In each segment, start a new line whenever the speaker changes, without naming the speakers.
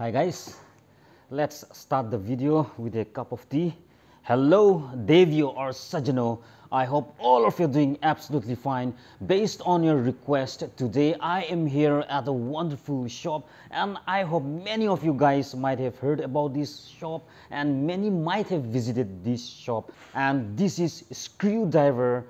Hi guys, let's start the video with a cup of tea. Hello, Devio or Sajano. I hope all of you are doing absolutely fine. Based on your request, today I am here at a wonderful shop and I hope many of you guys might have heard about this shop and many might have visited this shop. And this is Screwdriver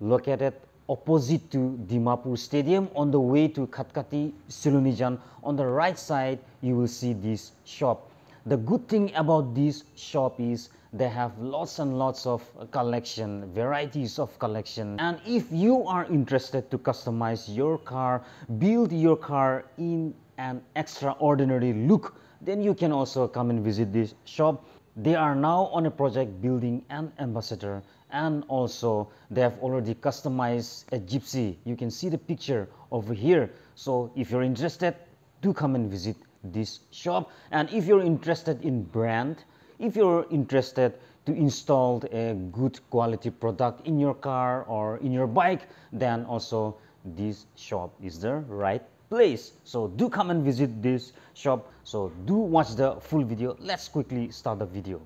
located opposite to Dimapur Stadium on the way to Khatkati Silunijan. On the right side, you will see this shop. The good thing about this shop is they have lots and lots of collection, varieties of collection. And if you are interested to customize your car, build your car in an extraordinary look, then you can also come and visit this shop. They are now on a project building an ambassador and also they have already customized a gypsy. You can see the picture over here. So if you're interested, do come and visit this shop. And if you're interested in brand, if you're interested to install a good quality product in your car or in your bike, then also this shop is the right place. So do come and visit this shop. So do watch the full video. Let's quickly start the video.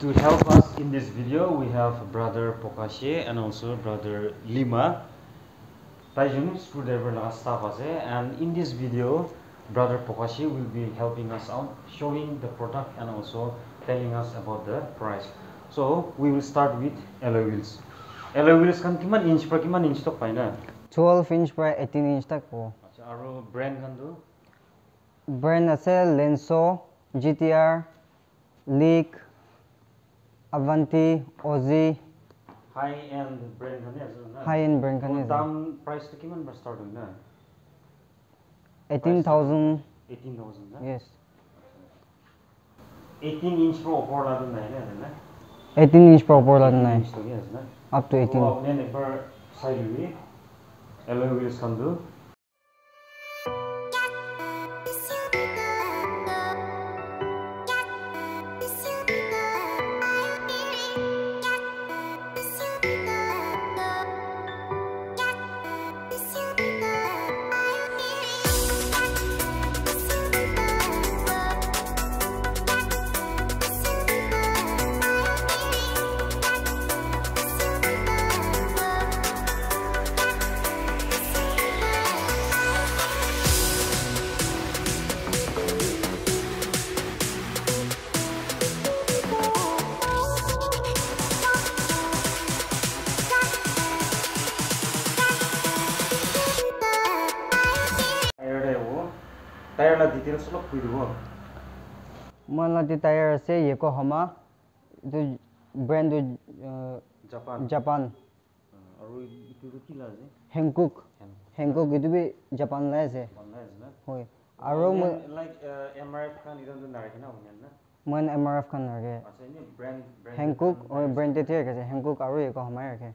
To help us in this video, we have brother Pokashi and also brother Lima. Taijun screwdriver and in this video, brother Pokashi will be helping us out, showing the product and also telling us about the price. So we will start with alloy wheels. Alloy wheels can kiman inch per kiman inch tak paina?
12 inch by 18 inch tak po.
Aro brand kan?
Brand asel Lenso, GTR, Leak, Avanti,
Ozzy High-end brand kan
ya? High-end brand kan ya?
Untam price tu kiman berapa start dengan? Eighteen
18,000
Eighteen
Yes.
Eighteen inch pro port lah tu naik ya,
Eighteen inch pro
port lah tu naik.
Up to eighteen.
Kalau ni ni side view, alloy wheels kan tu. Tyre লা details অলপ কৈ দিব
মই লাটি tyre আছে
Japan
Japan
আৰু ইটো কি লা আছে
হেংকুক হেংকুক এইটো বি জাপান লাই আছে
না
হয় আৰু মই
লাইক এম আৰ এফ খান ইটো নাৰাখে না বনাই না
মই এম আৰ এফ খান ৰাখে
আচ্ছা এনে ব্ৰেণ্ড ব্ৰেণ্ড
হেংকুক ব্ৰেণ্ড তেতিয়া হেংকুক আৰু ৰাখে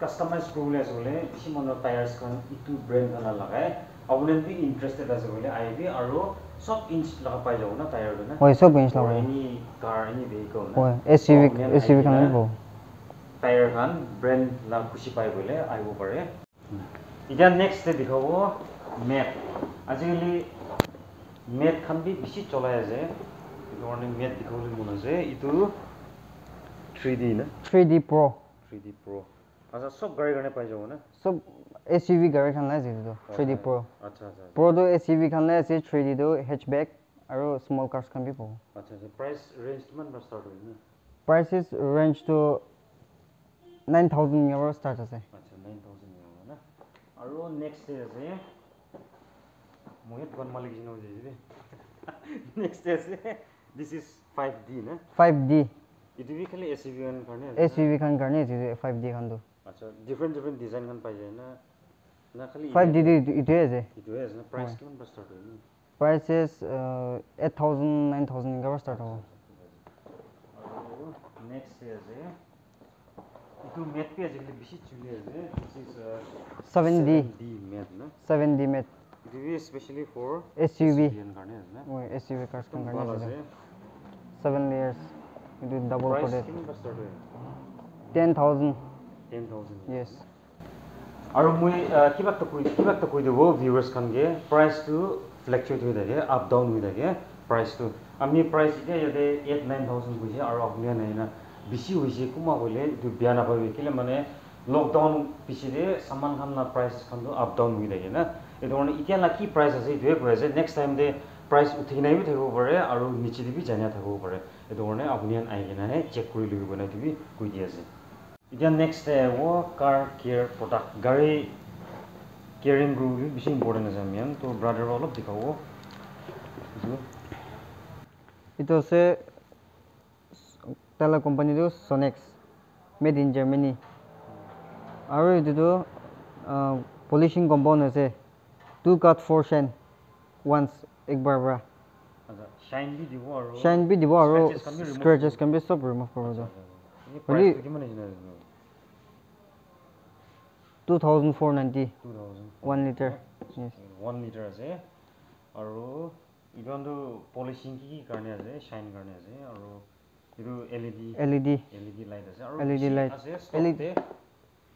কাস্টমাইজ কৰিবলৈ আছে বোলে কিছুমানৰ টায়াৰ্ছখন ইটো ব্ৰেণ্ড খানা লগাই আপুনি যদি ইণ্টাৰেষ্টেড আছে বোলে আহিবি আৰু চব ইঞ্চ লগা পাই যাব না টায়াৰটো না
হয় চব ইঞ্চ লগাই
এনি কাৰ এনি ভেহিকল
হয় এছ ইউ ভি এছ খান আহিব
টায়াৰ খান ব্ৰেণ্ড লাগ খুচি পাই বোলে আহিব পাৰে এতিয়া নেক্সট দেখাব মেট আজিকালি মেট খান বি বেছি চলাই আছে এইটো কাৰণে মেট দেখাবলৈ মন আছে ইটো থ্ৰী ডি না
three D pro'
three D pro' আচ্ছা চব গাড়ীৰ কাৰণে পাই যাব না
চব এছ ইউ ভি গাড়ী খান লাই আছে এইটো থ্ৰী ডি প্ৰ'
আচ্ছা আচ্ছা
প্ৰ'টো এছ ইউ ভি খান লাই আছে থ্ৰী ডিটো হেচবেক আৰু স্মল কাৰ্ছ খান বি পাব
আচ্ছা আচ্ছা প্ৰাইচ ৰেঞ্জ কিমান পৰা ষ্টাৰ্ট হয় না
প্ৰাইচেছ ৰেঞ্জটো নাইন থাউজেণ্ড ইয়াৰৰ ষ্টাৰ্ট আছে
আচ্ছা নাইন থাউজেণ্ড না আৰু নেক্সট আছে মই দোকান মালিক জিনা হৈ যাইছে নেক্সট আছে দিছ ইজ ফাইভ ডি না
5D
এইটো বি খালি এছ ইউ ভি কাৰণে
SUV খান কাৰণে এইটো 5D খানটো
আচ্ছা ডিফাৰেণ্ট ডিফাৰেণ্ট ডিজাইন খান পাই যায় না না খালি
5D টো ইটোৱে আছে
এইটোৱে আছে না প্ৰাইচ কিমান পৰা ষ্টাৰ্ট হয়
prices eight thousand nine thousand এনেকুৱা পৰা ষ্টাৰ্ট হ'ব
আৰু নেক্সট আছে এইটো মেটটো আজিকালি বেছি চলি আছে this is
7D
D mat না
7D মেট
এইটো বি স্পেচিয়েলি ফৰ
SUV
কাৰণে আছে না
মই SUV কাৰ্ছ খান
ভাল
কাৰণে
আছে
আছে 7 layers এইটো ডাবল
প্ৰাইচ
কোডেড
কিমান পৰা ষ্টাৰ্ট হয়
10000
ten thousand
yes.
আৰু মই কিবা এটা কৈ কিবা এটা কৈ দিব ভিউৱাৰ্ছ খানকে প্ৰাইচটো ফ্লেকচুৱেট হৈ থাকে আপ ডাউন হৈ থাকে প্ৰাইচটো আমি প্ৰাইচ এতিয়া ইয়াতে এইট নাইন থাউজেণ্ড কৈছে আৰু আপুনি নাই না বেছি হৈছে কোমা কৰিলে এইটো বেয়া নাপাবি কেলে মানে লকডাউন পিছতে চামান খান না প্ৰাইচ খানটো আপ ডাউন হৈ থাকে না এইটো কাৰণে এতিয়া না কি প্ৰাইচ আছে এইটোৱে কৈ আছে নেক্সট টাইমতে প্ৰাইচ উঠি কিনে বি থাকিব পাৰে আৰু নিচেদি বি জানি থাকিব পাৰে এইটো কাৰণে আপুনি আহি কিনেহে চেক কৰি লৈ বনাই দিবি কৈ দি আছে এতিয়া নেক্সট হ'ব কাৰ কেয়াৰ প্ৰডাক্ট গাড়ী কেয়াৰিং গ্ৰুপ বেছি ইম্পৰ্টেণ্ট আছে আমি তো ব্ৰাদাৰ অলপ দেখাব। এইটো
আছে তেলা কোম্পানীটো চনেক্স মেড ইন জাৰ্মানী আৰু এইটোতো পলিচিং কম্পাউণ্ড আছে। To cut for shine once একবাৰ পৰা।
শ্বাইন বি দিব আৰু
বি দিব স্ক্ৰেচেছ কান বি চব ৰিমুভ কৰিব।
আচ্ছা,
দিব
আচ্ছা, আচ্ছা। এই
Only-
price কিমান আহিছে নাজানো।
Two thousand four ninety
2000
one litre য়েছ
ওৱান লিটাৰ আছে আৰু ইমানটো পলিচিং কি কি কাৰণে আছে শ্বাইন কাৰণে আছে আৰু এইটো L E D
L E D
L E D light আছে আৰু
LED
বেছি
light.
আছে
LED
ষ্টকতে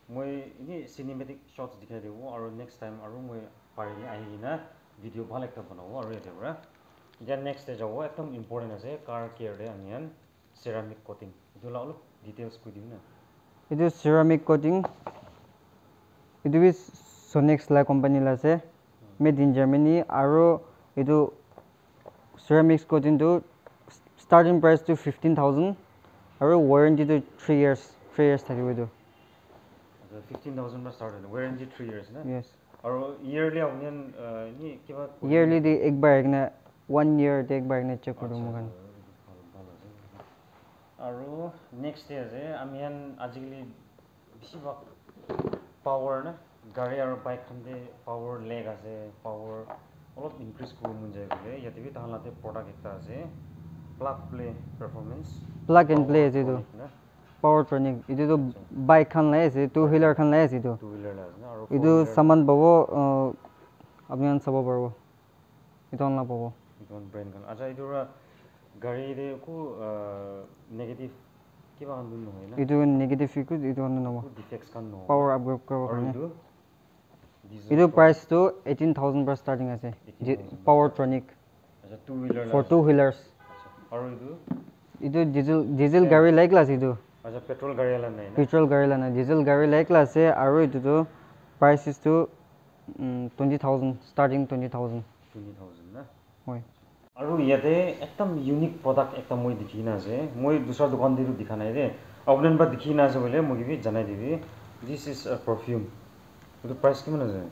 মই এনেই চিনেমেটিক শ্বটছ দেখাই দিব আৰু নেক্সট টাইম আৰু মই পাৰিলে আহি কিনে ভিডিঅ' ভাল একটা বনাব আৰু ইয়াৰ পৰা এতিয়া নেক্সট যাব একদম ইম্পৰ্টেণ্ট আছে কাৰ কেয়াৰতে আমি ইয়ান চেৰামিক কটিং এইটো অলপ ডিটেইলছ কৈ দিম না
এইটো চিৰামিক কটিং এইটো বি চনেক্স লা কোম্পানীৰ আছে মেড ইন জাৰ্মানী আৰু এইটো চিৰামিক্স কটিংটো ষ্টাৰ্টিং প্ৰাইচটো ফিফটিন থাউজেণ্ড আৰু ৱাৰেণ্টিটো থ্ৰী ইয়াৰ্ছ থ্ৰী ইয়াৰ্ছ থাকিব এইটো
ফিফটিন থাউজেণ্ড পৰা ষ্টাৰ্ট হয় ৱাৰেণ্টি থ্ৰী ইয়াৰ্ছ না
য়েছ
আৰু ইয়েৰলি আপুনি ইয়ান, আহ, এনেই কিবা কৰি-
ইয়েৰলি দি একবাৰ আহিকিনে ওৱান ইয়েৰতে একবাৰ আহিকিনে চেক কৰোঁ মোৰ কাৰণে
ভাল ভাল আছে আৰু নেক্সট ডে আছে আমি ইয়ান আজিকালি বেছিভাগ পাৱাৰ না গাড়ী আৰু বাইকখনতে পাৱাৰ লেগ আছে পাৱাৰ অলপ ইনক্ৰিজ কৰিব মন যায় বোলে। ইয়াতে বি তাহাঁতে প্ৰডাক্ট এটা আছে plug play performance
plug and play আছে এইটো পাৱাৰ ট্ৰনিক এইটোতো বাইক খান লাই আছে টু হুইলাৰ খান লাই আছে এইটো
টু হুইলাৰ আছে না আৰু
এইটো চামান পাব আপুনি চাব পাৰিব। এইটো অনলাইন পাব
ব্ৰেণ্ডখন আচ্ছা এইটোৰ
পাৱাৰ আপগ্ৰেড কৰিবৰ কাৰণে
এইটো
প্ৰাইচটো এইটিন থাউজেণ্ড পৰা ষ্টাৰ্টিং আছে
18,000
পাৱাৰ ট্ৰনিক ফৰ টু হুইলাৰ্ছ
এইটো
ডিজেল ডিজেল গাড়ী লাইক ক্লাছ এইটো
পেট্ৰল গাড়ী
পেট্ৰল গাড়ী লানা ডিজেল গাড়ী লাইক আছে আৰু এইটোতো প্ৰাইচেছটো টুৱেণ্টি থাউজেণ্ড ষ্টাৰ্টিং
আৰু ইয়াতে একদম ইউনিক প্ৰডাক্ট এটা মই দেখি না আছে মই দুচৰা দোকান দিটো দেখা নাই দেই। আপুনি বা দেখি না আছে বোলে মোক কিবি জনাই দিবি। দিছ ইজ পাৰফিউম এইটো প্ৰাইচ কিমান আছে?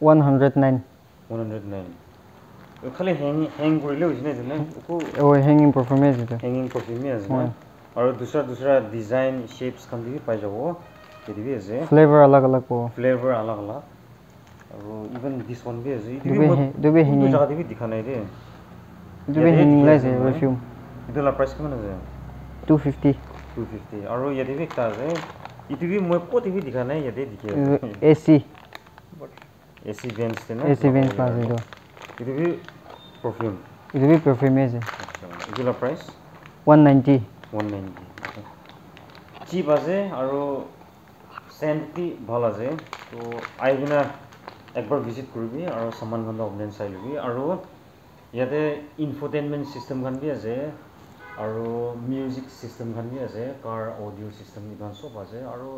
One hundred nine
one hundred nine খালি হেং হেং কৰিলে হৈছে নে এইটো নে? একো
হেঙিং পাৰফৰ্মেঞ্চ এইটো।
হেঙিং পাৰফিউমেই আছে। আৰু দুচৰা দুচৰা ডিজাইন শ্বেপছ খান দিবি পাই যাব। সেইটো বি আছে।
ফ্লেভাৰ আলাগ আলাগ পাব।
ফ্লেভাৰ আলাগ আলাগ আৰু ইভেন দিছ ওৱান বি আছে।
এইটো
দেখা নাই দেই।
এইটো বি
ইয়াতে
হেঙিং
দেখি
লাইছে
আছো মই।
পাৰফিউম
এইটো প্ৰাইচ কিমান আছে
টু ফিফটি
টু ফিফটি আৰু ইয়াতে বি একটা আছে ইটো বি মই ক'ত বি দেখা নাই ইয়াতে দেখি আছো
A C
A C vents
A C vents class এইটো
এইটো বি পাৰফিউম
এইটো বি পাৰফিউমেই আছে
price
one ninety
one ninety cheap আছে আৰু চেণ্টটি ভাল আছে তো আহি কিনে একবাৰ ভিজিট কৰিবি আৰু চামানখন অনলাইন চাই ল'বি আৰু ইয়াতে ইনফৰটেইনমেণ্ট চিষ্টেমখন বি আছে আৰু মিউজিক চিষ্টেমখন বি আছে কাৰ অডিঅ' চিষ্টেম এইখন চব আছে আৰু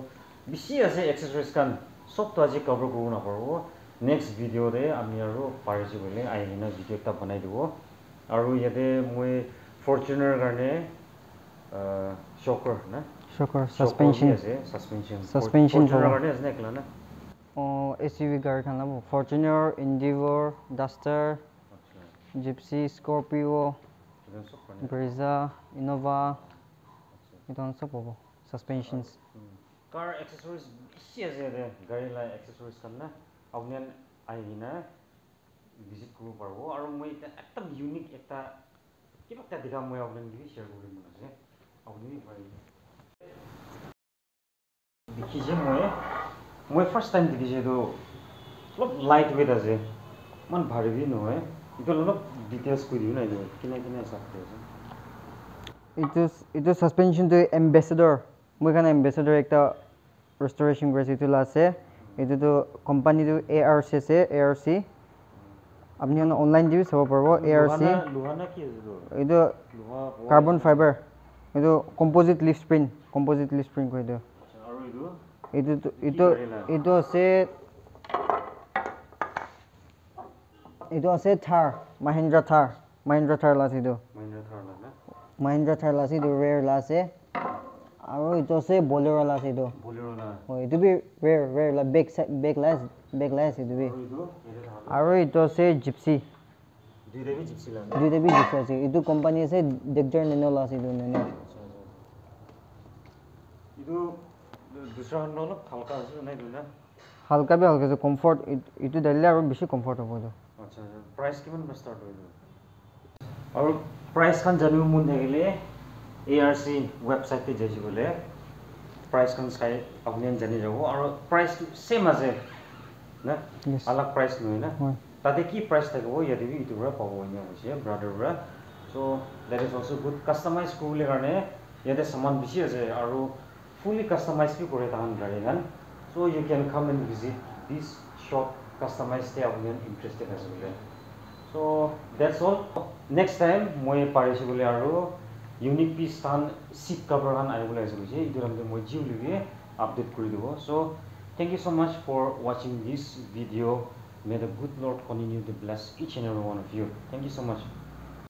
বেছি আছে এক্সেচৰিজখন চবটো আজি কভাৰ কৰিব নাপাৰোঁ নেক্সট ভিডিঅ'তে আমি আৰু পাৰিছোঁ বোলে আহি কিনে ভিডিঅ' এটা বনাই দিব আৰু ইয়াতে মই ফৰ্চুনাৰ কাৰণে চকৰ না
চকৰ
Shocker
ছাছপেনশ্যন
আছে, suspension.
Suspension
Fortuner
পাব।
কাৰণে আছে নে একলা না?
SUV গাড়ী খান ল'ব Fortuner Endeavour Duster
আচ্ছা
জিপচি স্কৰপিঅ'
এটা সব পানি
ব্ৰেজা ইন'ভা এইটো চব হ'ব ছাছপেনশ্যনছ
কাৰ এক্সেসৰিজ বেছি আছে ইয়াতে গাড়ী লাই এক্সেসৰিজ খান না আপুনি আহি কিনে ভিজিট কৰিব পাৰিব আৰু মই এতিয়া একদম ইউনিক এটা কিবা এটা দেখা মই আপোনাক দিবি শ্বেয়াৰ কৰিব মন আছে আপুনি পাৰিব দেখিছে মই মই ফাৰ্ষ্ট টাইম দেখিছোঁ এইটো অলপ লাইট ৱেইট আছে ইমান ভাৰী বি নহয় এইটো
ছাছপেনশ্যনটো এম্বেচেডৰ মই কাৰণে এম্বেচেডৰ একটা ৰেষ্টৰেশ্যন কৰিছোঁ এইটো আছে এইটোতো কোম্পানীটো এ আৰ চি আছে এ আৰ চি আপুনি অনলাইন দিবি চাব পাৰিব এ আৰ চি
এইটো
কাৰ্বন ফাইবাৰ এইটো composite leaf composite leaf spring কয় এইটো
আৰু এইটো?
এইটো এইটো এইটো আছে এইটো আছে Thar Mahindra Thar Mahindra Thar last এইটো।
মহিন্দ্ৰা থাৰ
লাষ্ট এইটো ৰেয়াৰ লাষ্ট আছে আৰু এইটো আছে বলেৰ লাষ্ট এইটো। হয় এইটো বি ৰেয়াৰ ৰেয়াৰ লা back side back last back last এইটো বি।
আৰু এইটো?
আছে জিপচি
দুইটা বি
জিপচি আছে এইটো কোম্পানী আছে ডেকজাৰ নেনো লাষ্ট এইটো নেনো
এইটো হালকা
বি হালকা আছে কমফৰ্ট এইটো ডালিলে আৰু বেছি কমফৰ্ট হ'ব এইটো।
আচ্ছা আচ্ছা প্ৰাইচ কিমান পৰা ষ্টাৰ্ট হয় এইটো আৰু প্ৰাইচখন জানিব মন থাকিলে এ আৰ চি ৱেবছাইটতে যাইছে বোলে প্ৰাইচখন চাই আপুনি জানি যাব আৰু প্ৰাইচটো ছেম আছে না
Yes.
আলাগ প্ৰাইচ নহয় না
হয়
তাতে কি প্ৰাইচ থাকিব ইয়াতে বি ইটোৰ পৰা পাব এনে হৈছে ব্ৰাডাৰ পৰা so' that is also' good customise কৰিবলৈ কাৰণে ইয়াতে চামান বেছি আছে আৰু ফুলি কাষ্টমাইজ বি কৰে তাহান গাড়ীখন so' you can come and visit this shop কাষ্টমাইজতে আপুনি ইণ্টাৰেষ্টেড আছে বোলে so' that's all next time মই পাৰিছোঁ বোলে আৰু ইউনিক পিচ তাহান চিট কাভাৰখন আহিবলৈ আহিছে কৈছে এইটো তাৰমানে মই জিও লৈকে আপডেট কৰি দিব so' thank you so' much for ৱাচিং this video' May the good Lord continue to bless each and every one of you. Thank you so much.